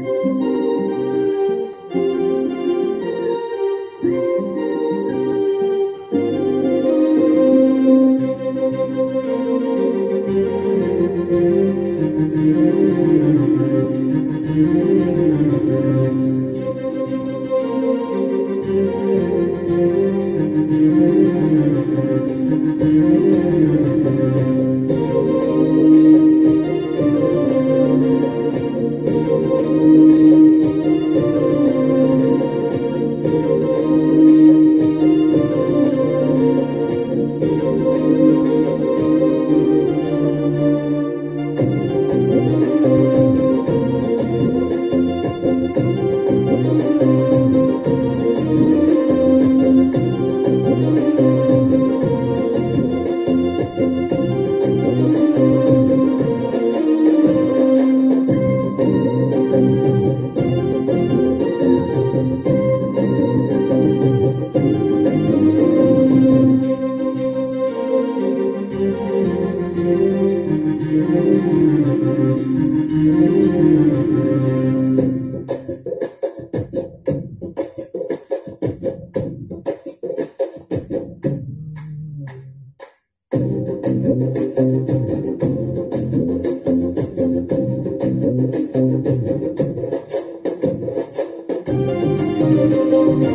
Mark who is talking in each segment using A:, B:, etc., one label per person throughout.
A: Música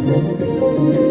A: Thank you.